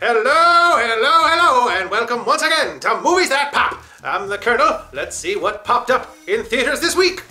Hello, hello, hello, and welcome once again to Movies That Pop. I'm the Kernel. Let's see what popped up in theaters this week.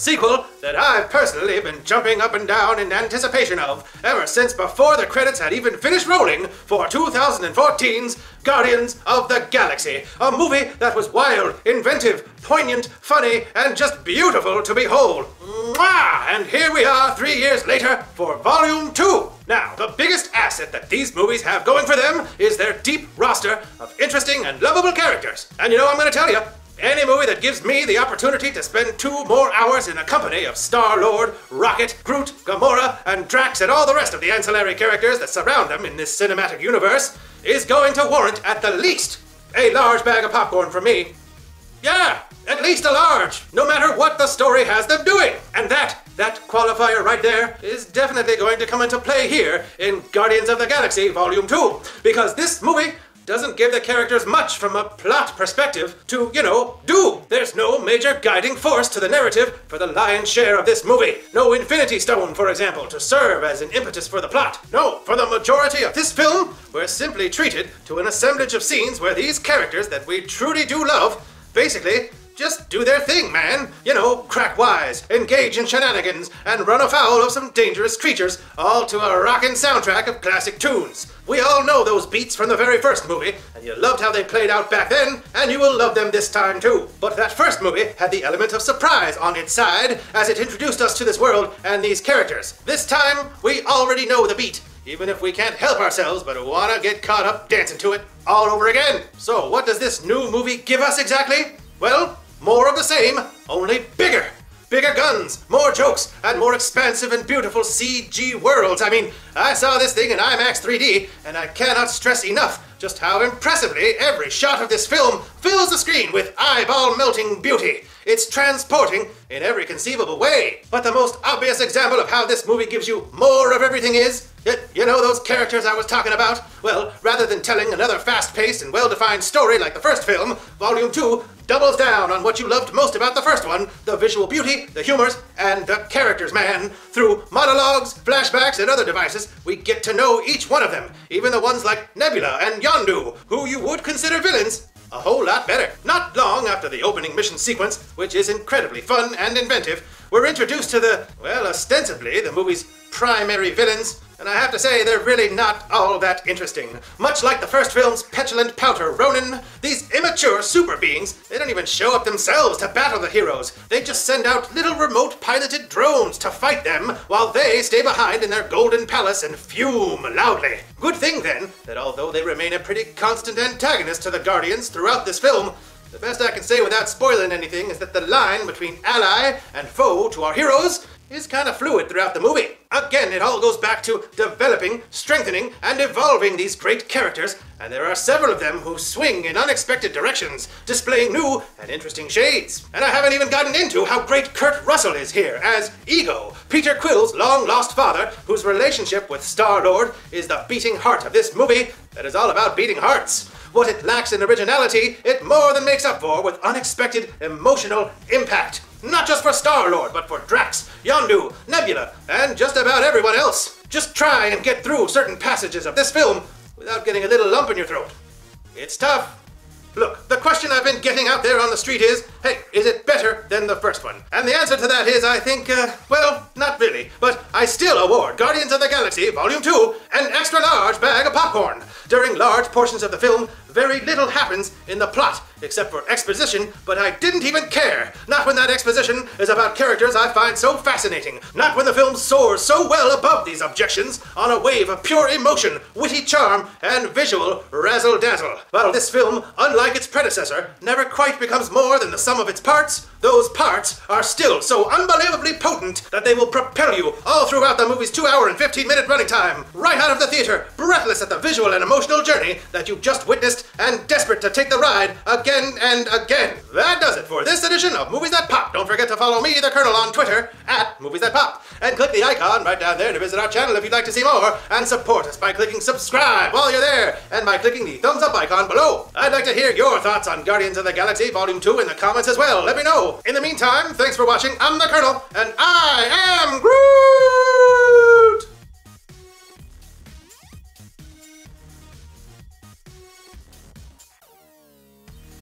Sequel that I've personally been jumping up and down in anticipation of ever since before the credits had even finished rolling for 2014's Guardians of the Galaxy. A movie that was wild, inventive, poignant, funny, and just beautiful to behold. Mwah! And here we are three years later for Volume 2. Now, the biggest asset that these movies have going for them is their deep roster of interesting and lovable characters. And you know, I'm gonna tell you, any movie that gives me the opportunity to spend two more hours in the company of Star-Lord, Rocket, Groot, Gamora, and Drax and all the rest of the ancillary characters that surround them in this cinematic universe is going to warrant at the least a large bag of popcorn from me. Yeah, at least a large, no matter what the story has them doing. And that, that qualifier right there, is definitely going to come into play here in Guardians of the Galaxy Volume 2. Because this movie doesn't give the characters much from a plot perspective to, you know, do. There's no major guiding force to the narrative for the lion's share of this movie. No Infinity Stone, for example, to serve as an impetus for the plot. No, for the majority of this film, we're simply treated to an assemblage of scenes where these characters that we truly do love basically just do their thing, man. You know, crack wise, engage in shenanigans, and run afoul of some dangerous creatures, all to a rockin' soundtrack of classic tunes. We all know those beats from the very first movie, and you loved how they played out back then, and you will love them this time too. But that first movie had the element of surprise on its side, as it introduced us to this world and these characters. This time, we already know the beat, even if we can't help ourselves but wanna get caught up dancing to it all over again. So, what does this new movie give us exactly? Well, more of the same, only bigger. Bigger guns, more jokes, and more expansive and beautiful CG worlds. I mean, I saw this thing in IMAX 3D, and I cannot stress enough just how impressively every shot of this film fills the screen with eyeball melting beauty. It's transporting in every conceivable way. But the most obvious example of how this movie gives you more of everything is, you know those characters I was talking about? Well, rather than telling another fast-paced and well-defined story like the first film, Volume 2 doubles down on what you loved most about the first one, the visual beauty, the humors, and the characters, man. Through monologues, flashbacks, and other devices, we get to know each one of them, even the ones like Nebula and Yondu, who you would consider villains, a whole lot better. Not long after the opening mission sequence, which is incredibly fun and inventive, we're introduced to the, well, ostensibly the movie's primary villains, and I have to say they're really not all that interesting. Much like the first film's petulant pouter Ronan, these immature super beings, they don't even show up themselves to battle the heroes. They just send out little remote piloted drones to fight them while they stay behind in their golden palace and fume loudly. Good thing then that although they remain a pretty constant antagonist to the Guardians throughout this film, the best I can say without spoiling anything is that the line between ally and foe to our heroes is kind of fluid throughout the movie. Again, it all goes back to developing, strengthening, and evolving these great characters, and there are several of them who swing in unexpected directions, displaying new and interesting shades. And I haven't even gotten into how great Kurt Russell is here as Ego, Peter Quill's long-lost father, whose relationship with Star-Lord is the beating heart of this movie that is all about beating hearts. What it lacks in originality, it more than makes up for with unexpected emotional impact. Not just for Star-Lord, but for Drax, Yondu, Nebula, and just about everyone else. Just try and get through certain passages of this film without getting a little lump in your throat. It's tough. Look, the question I've been getting out there on the street is, hey, is it better than the first one? And the answer to that is, I think, uh, well, not really, but I still award Guardians of the Galaxy Volume 2 an extra large bag of popcorn. During large portions of the film, very little happens in the plot, except for exposition, but I didn't even care. Not when that exposition is about characters I find so fascinating. Not when the film soars so well above these objections on a wave of pure emotion, witty charm, and visual razzle-dazzle. While this film, unlike its predecessor, never quite becomes more than the sum of its parts, those parts are still so unbelievably potent that they will propel you all throughout the movie's 2 hour and 15 minute running time, right out of the theater, breathless at the visual and emotional journey that you've just witnessed and desperate to take the ride again and again. That does it for this edition of Movies That Pop. Don't forget to follow me, the Kernel, on Twitter at Movies That Pop. And click the icon right down there to visit our channel if you'd like to see more. And support us by clicking subscribe while you're there and by clicking the thumbs up icon below. I'd like to hear your thoughts on Guardians of the Galaxy Volume 2 in the comments as well. Let me know. In the meantime, thanks for watching. I'm the Kernel, and I am!